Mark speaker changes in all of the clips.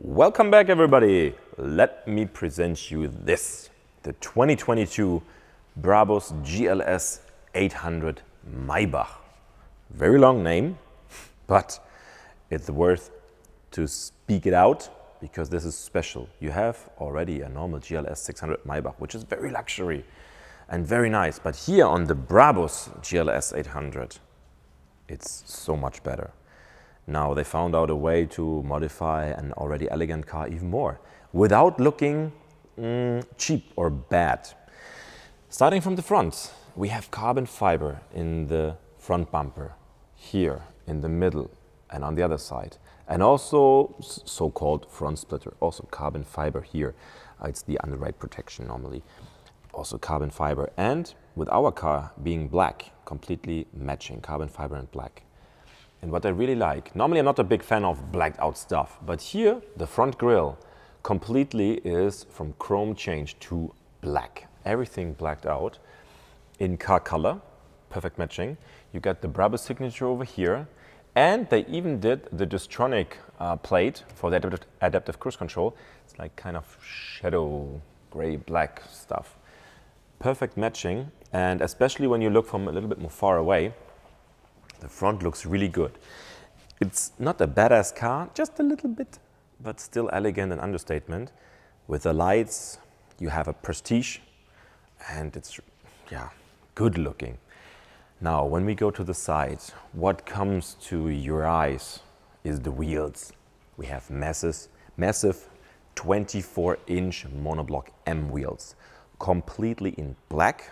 Speaker 1: Welcome back everybody. Let me present you this, the 2022 Brabus GLS 800 Maybach. Very long name, but it's worth to speak it out because this is special. You have already a normal GLS 600 Maybach, which is very luxury and very nice. But here on the Brabus GLS 800, it's so much better. Now they found out a way to modify an already elegant car even more without looking mm, cheap or bad. Starting from the front, we have carbon fiber in the front bumper, here in the middle and on the other side. And also so-called front splitter, also carbon fiber here. Uh, it's the underride protection normally. Also carbon fiber and with our car being black, completely matching carbon fiber and black. And what I really like, normally I'm not a big fan of blacked out stuff, but here the front grille completely is from chrome change to black. Everything blacked out in car color, perfect matching. You got the Brabus signature over here, and they even did the Distronic uh, plate for the adaptive, adaptive cruise control. It's like kind of shadow gray black stuff. Perfect matching, and especially when you look from a little bit more far away, the front looks really good. It's not a badass car, just a little bit, but still elegant and understatement. With the lights, you have a prestige and it's, yeah, good looking. Now, when we go to the side, what comes to your eyes is the wheels. We have massive, massive 24 inch monoblock M wheels, completely in black,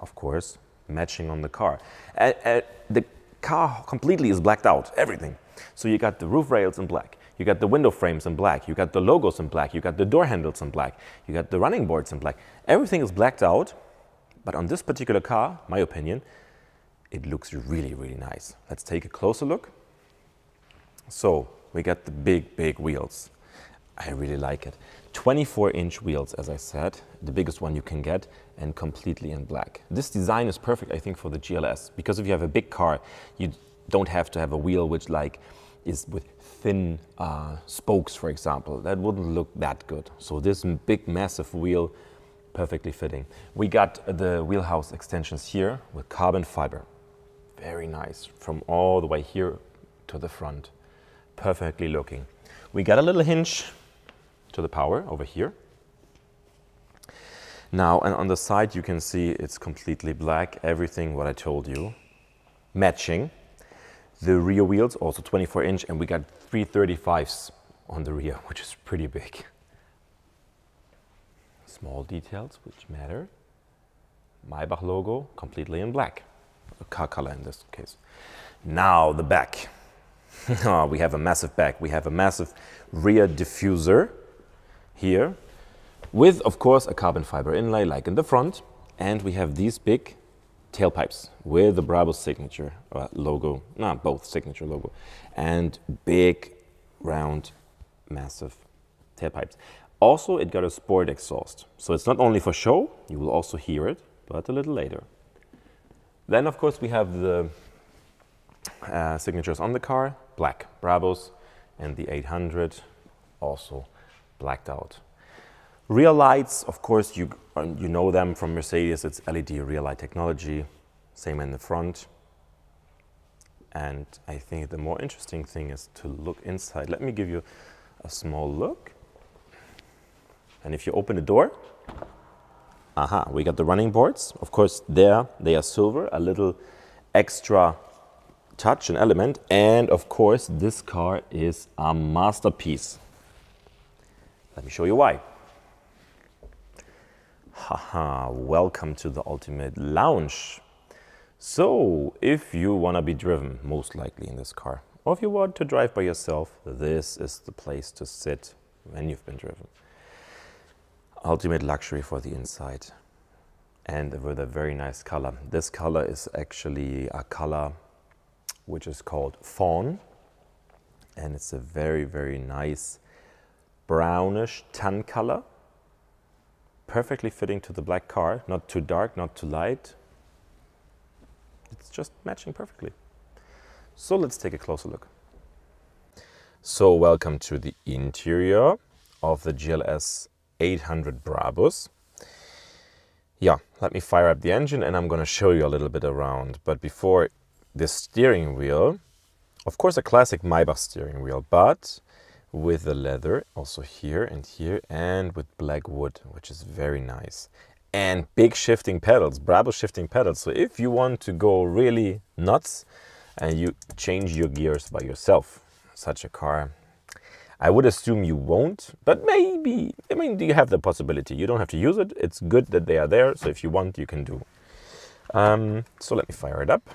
Speaker 1: of course, matching on the car. Uh, uh, the car completely is blacked out, everything. So you got the roof rails in black, you got the window frames in black, you got the logos in black, you got the door handles in black, you got the running boards in black. Everything is blacked out, but on this particular car, my opinion, it looks really, really nice. Let's take a closer look. So we got the big, big wheels. I really like it. 24 inch wheels, as I said, the biggest one you can get and completely in black. This design is perfect, I think, for the GLS because if you have a big car, you don't have to have a wheel which like is with thin uh, spokes, for example. That wouldn't look that good. So this big, massive wheel, perfectly fitting. We got the wheelhouse extensions here with carbon fiber. Very nice, from all the way here to the front. Perfectly looking. We got a little hinge to the power over here. Now, and on the side you can see it's completely black, everything what I told you, matching. The rear wheels also 24 inch and we got 335s on the rear, which is pretty big. Small details which matter. Maybach logo completely in black, a car color in this case. Now the back. oh, we have a massive back. We have a massive rear diffuser here with, of course, a carbon fiber inlay like in the front. And we have these big tailpipes with the Brabus signature uh, logo, not both signature logo, and big, round, massive tailpipes. Also, it got a sport exhaust. So it's not only for show, you will also hear it, but a little later. Then, of course, we have the uh, signatures on the car, black Brabus, and the 800 also blacked out. Rear lights, of course, you, um, you know them from Mercedes, it's LED rear light technology, same in the front. And I think the more interesting thing is to look inside. Let me give you a small look. And if you open the door, aha, we got the running boards. Of course, there they are silver, a little extra touch and element. And of course, this car is a masterpiece. Let me show you why. Haha, welcome to the Ultimate Lounge. So, if you want to be driven, most likely in this car, or if you want to drive by yourself, this is the place to sit when you've been driven. Ultimate luxury for the inside and with a very nice color. This color is actually a color which is called fawn and it's a very, very nice brownish tan color, perfectly fitting to the black car, not too dark, not too light. It's just matching perfectly. So let's take a closer look. So welcome to the interior of the GLS 800 Brabus. Yeah, let me fire up the engine and I'm going to show you a little bit around. But before the steering wheel, of course a classic Maybach steering wheel, but with the leather also here and here and with black wood, which is very nice. And big shifting pedals, Brabus shifting pedals. So if you want to go really nuts and you change your gears by yourself, such a car I would assume you won't, but maybe, I mean, do you have the possibility. You don't have to use it. It's good that they are there. So if you want, you can do. Um, so let me fire it up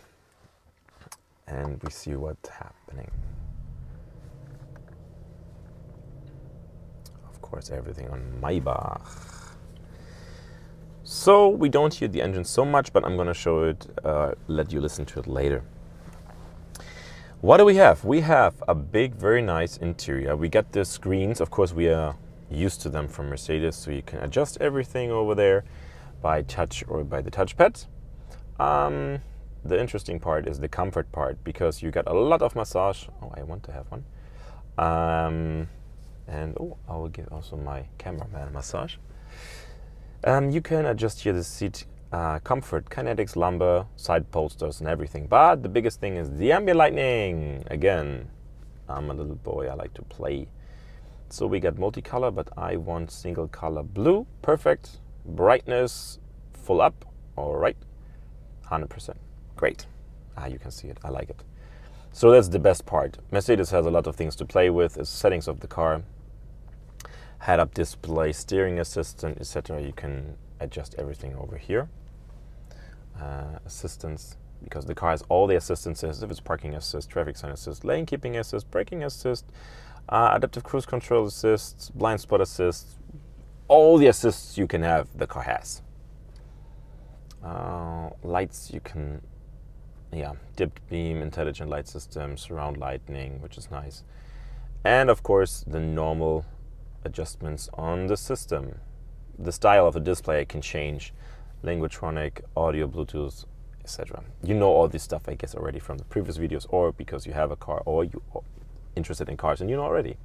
Speaker 1: and we see what's happening. Course, everything on Maybach. So we don't hear the engine so much, but I'm going to show it, uh, let you listen to it later. What do we have? We have a big, very nice interior. We got the screens. Of course, we are used to them from Mercedes, so you can adjust everything over there by touch or by the touchpad. Um, the interesting part is the comfort part because you get a lot of massage. Oh, I want to have one. Um, and oh, I will give also my cameraman a massage. Um, you can adjust here the seat uh, comfort, kinetics, lumbar, side bolsters, and everything. But the biggest thing is the ambient lighting. Again, I'm a little boy, I like to play. So we got multicolor, but I want single color blue. Perfect. Brightness, full up. All right. 100%. Great. Ah, you can see it. I like it. So that's the best part. Mercedes has a lot of things to play with. It's settings of the car, head-up display, steering assistant, etc. You can adjust everything over here. Uh, assistance, because the car has all the assistances, if it's parking assist, traffic sign assist, lane keeping assist, braking assist, uh, adaptive cruise control assist, blind spot assist, all the assists you can have, the car has. Uh, lights you can, yeah, dipped beam, intelligent light system, surround lighting, which is nice. And of course, the normal adjustments on the system the style of the display can change, Linguatronic, audio, Bluetooth, etc. You know all this stuff, I guess, already from the previous videos, or because you have a car, or you are interested in cars, and you know already.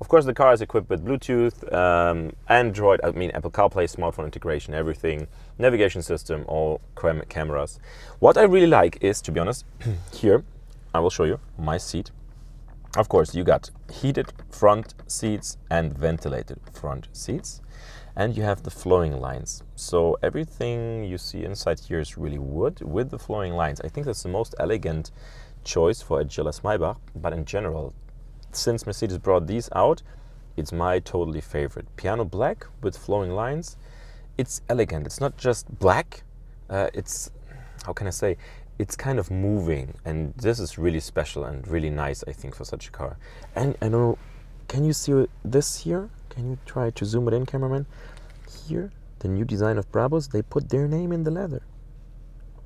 Speaker 1: Of course, the car is equipped with Bluetooth, um, Android, I mean Apple CarPlay, smartphone integration, everything, navigation system, all cam cameras. What I really like is, to be honest, here I will show you my seat. Of course, you got heated front seats and ventilated front seats and you have the flowing lines. So everything you see inside here is really wood with the flowing lines. I think that's the most elegant choice for a GLS Maybach, but in general, since Mercedes brought these out, it's my totally favorite. Piano black with flowing lines. It's elegant. It's not just black. Uh, it's, how can I say, it's kind of moving and this is really special and really nice I think for such a car. And I know, can you see this here? Can you try to zoom it in, cameraman? Here, the new design of Brabus, they put their name in the leather.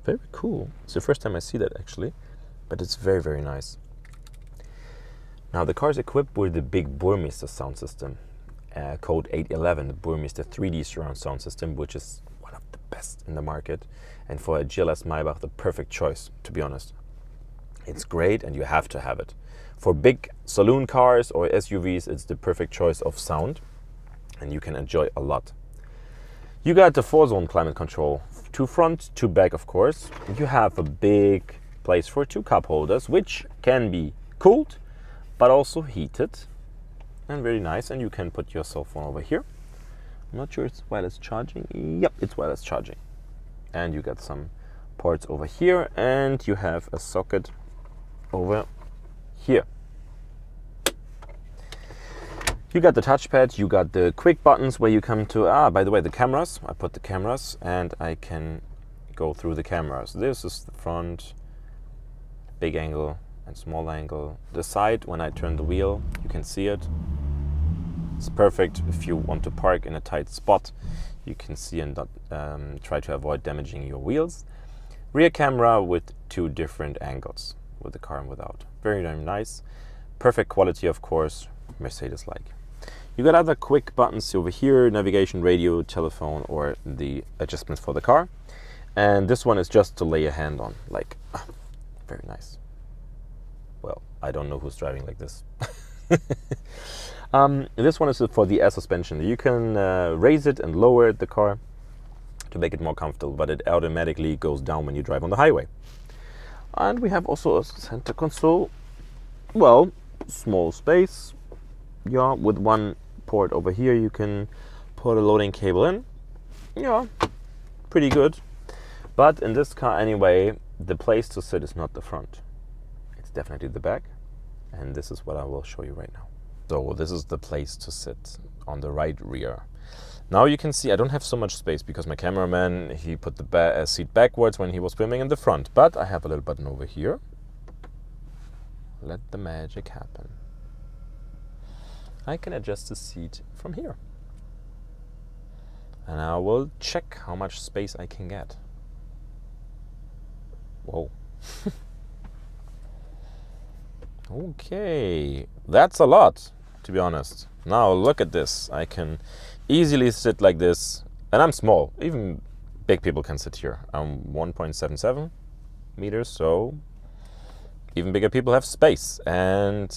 Speaker 1: Very cool. It's the first time I see that actually, but it's very, very nice. Now the car is equipped with the big Burmester sound system, uh, code 811, the Burmester 3D surround sound system, which is one of the best in the market. And for a GLS Maybach, the perfect choice, to be honest. It's great and you have to have it. For big saloon cars or SUVs, it's the perfect choice of sound and you can enjoy a lot. You got the four zone climate control, two front, two back, of course. You have a big place for two cup holders, which can be cooled but also heated and very nice. And you can put your cell phone over here. I'm not sure it's wireless charging. Yep, it's wireless charging. And you got some ports over here, and you have a socket over here. You got the touchpad, you got the quick buttons where you come to, ah, by the way, the cameras. I put the cameras and I can go through the cameras. This is the front, big angle and small angle. The side, when I turn the wheel, you can see it. It's perfect if you want to park in a tight spot. You can see and um, try to avoid damaging your wheels. Rear camera with two different angles with the car and without. Very, very nice. Perfect quality, of course, Mercedes-like. You got other quick buttons over here, navigation, radio, telephone, or the adjustments for the car. And this one is just to lay a hand on, like, very nice. Well, I don't know who's driving like this. um, this one is for the air suspension. You can uh, raise it and lower the car to make it more comfortable, but it automatically goes down when you drive on the highway. And we have also a center console. Well, small space. Yeah, with one port over here, you can put a loading cable in. Yeah, pretty good. But in this car anyway, the place to sit is not the front. It's definitely the back. And this is what I will show you right now. So this is the place to sit on the right rear. Now you can see I don't have so much space because my cameraman, he put the ba uh, seat backwards when he was filming in the front. But I have a little button over here. Let the magic happen. I can adjust the seat from here. And I will check how much space I can get. Whoa. okay, that's a lot, to be honest. Now look at this. I can easily sit like this, and I'm small. Even big people can sit here. I'm 1.77 meters, so even bigger people have space, and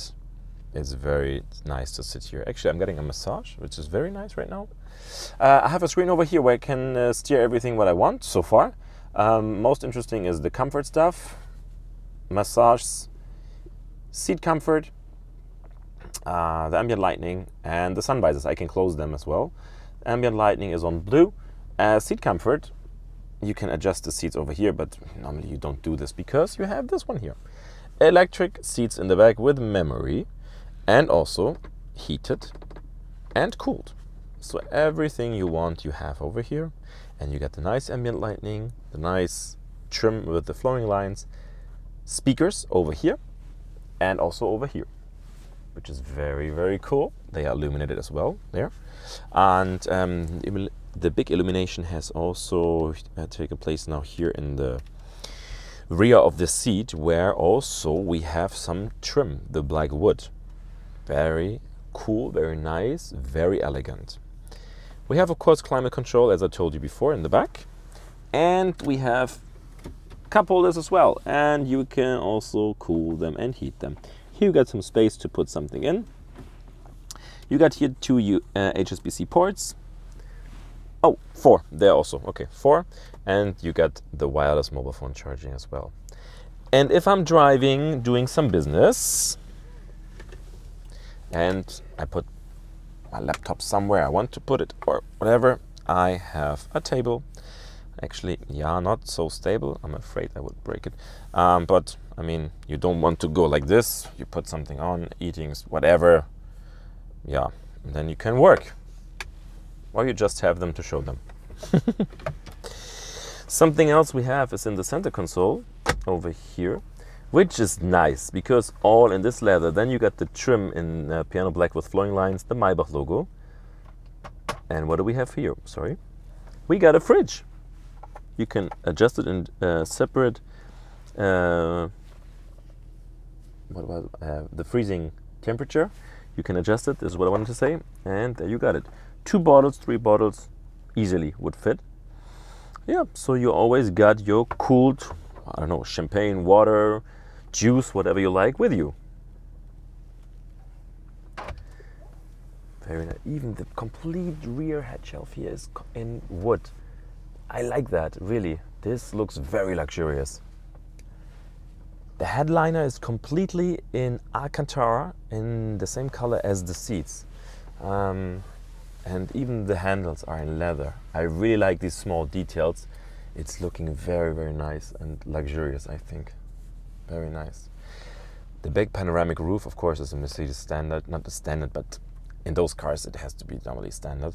Speaker 1: it's very nice to sit here. Actually, I'm getting a massage, which is very nice right now. Uh, I have a screen over here where I can uh, steer everything what I want so far. Um, most interesting is the comfort stuff, massage, seat comfort, uh, the ambient lighting, and the sun visors. I can close them as well. Ambient lighting is on blue. Uh, seat comfort, you can adjust the seats over here, but normally you don't do this because you have this one here. Electric seats in the back with memory and also heated and cooled. So everything you want you have over here and you get the nice ambient lighting, the nice trim with the flowing lines, speakers over here and also over here which is very, very cool. They are illuminated as well there. And um, the big illumination has also uh, taken place now here in the rear of the seat where also we have some trim, the black wood. Very cool, very nice, very elegant. We have of course climate control as I told you before in the back and we have cup holders as well and you can also cool them and heat them. Here you got some space to put something in. You got here two U, uh, USB-C ports. Oh, four there also. Okay, four. And you got the wireless mobile phone charging as well. And if I'm driving, doing some business, and I put my laptop somewhere I want to put it or whatever, I have a table. Actually, yeah, not so stable. I'm afraid I would break it. Um, but I mean, you don't want to go like this. You put something on, eating, whatever. Yeah, and then you can work. Or you just have them to show them. Something else we have is in the center console over here, which is nice because all in this leather. Then you got the trim in uh, piano black with flowing lines, the Maybach logo. And what do we have here? Sorry. We got a fridge. You can adjust it in uh, separate uh, what was uh, the freezing temperature. You can adjust it. This is what I wanted to say, and there you got it. Two bottles, three bottles, easily would fit. Yeah, so you always got your cooled, I don't know, champagne, water, juice, whatever you like, with you. Very nice. Even the complete rear head shelf here is in wood. I like that, really. This looks very luxurious. The headliner is completely in Alcantara in the same color as the seats. Um, and even the handles are in leather. I really like these small details. It's looking very, very nice and luxurious, I think. Very nice. The big panoramic roof, of course, is a Mercedes standard. Not the standard, but in those cars it has to be normally standard.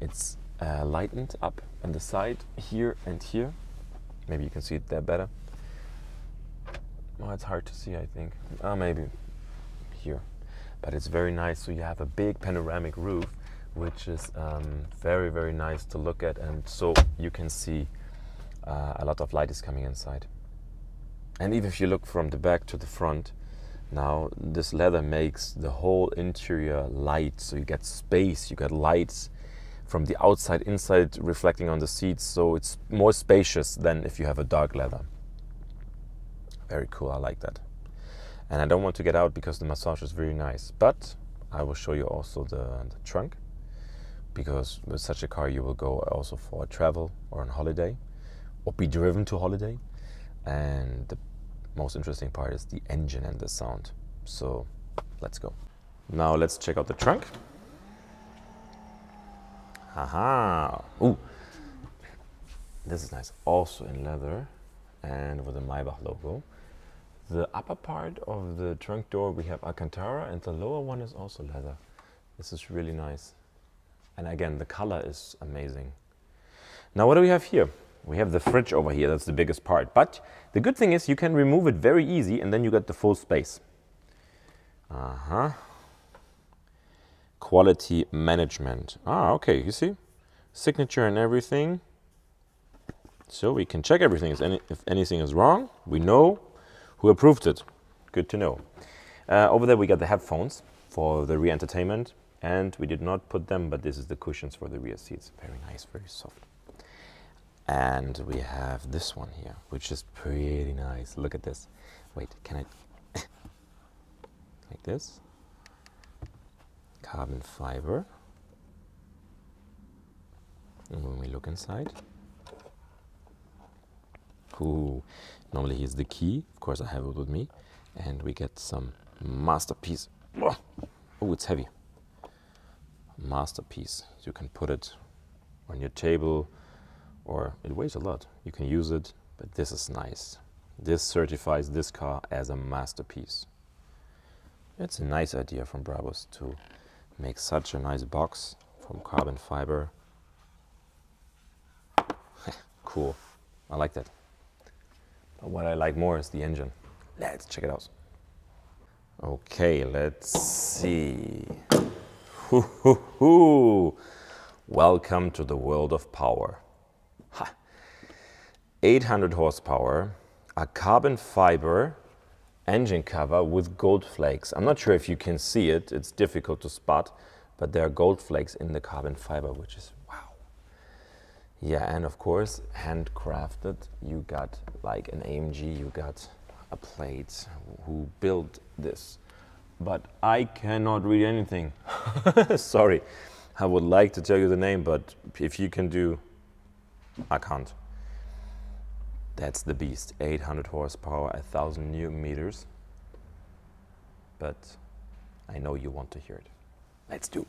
Speaker 1: It's uh, lightened up on the side here and here. Maybe you can see it there better. Oh, it's hard to see, I think. Oh, maybe here. But it's very nice. So you have a big panoramic roof, which is um, very, very nice to look at. And so you can see uh, a lot of light is coming inside. And even if you look from the back to the front, now this leather makes the whole interior light. So you get space, you get lights from the outside, inside, reflecting on the seats. So it's more spacious than if you have a dark leather. Very cool, I like that. And I don't want to get out because the massage is very nice. But I will show you also the, the trunk because with such a car you will go also for a travel or on holiday or be driven to holiday. And the most interesting part is the engine and the sound. So let's go. Now let's check out the trunk. Haha. Ooh. This is nice. Also in leather and with the Maybach logo. The upper part of the trunk door we have Alcantara and the lower one is also leather. This is really nice. And again, the color is amazing. Now what do we have here? We have the fridge over here, that's the biggest part. But the good thing is you can remove it very easy and then you get the full space. Uh-huh. Quality management. Ah, okay, you see? Signature and everything. So we can check everything. If, any, if anything is wrong, we know who approved it. Good to know. Uh, over there we got the headphones for the rear entertainment and we did not put them, but this is the cushions for the rear seats. Very nice, very soft. And we have this one here, which is pretty nice. Look at this. Wait, can I? like this. Carbon fiber. And when we look inside, ooh, normally here's the key. Of course, I have it with me. And we get some masterpiece. Oh, it's heavy. Masterpiece. You can put it on your table or it weighs a lot. You can use it, but this is nice. This certifies this car as a masterpiece. It's a nice idea from Brabus to make such a nice box from carbon fiber. cool, I like that. But what I like more is the engine. Let's check it out. Okay, let's see. Hoo, hoo, hoo. Welcome to the world of power. 800 horsepower, a carbon fiber engine cover with gold flakes. I'm not sure if you can see it, it's difficult to spot, but there are gold flakes in the carbon fiber, which is wow. Yeah, and of course, handcrafted. You got like an AMG, you got a plate who built this. But I cannot read anything. Sorry. I would like to tell you the name, but if you can do, I can't. That's the beast. 800 horsepower, 1000 newton meters. But I know you want to hear it. Let's do.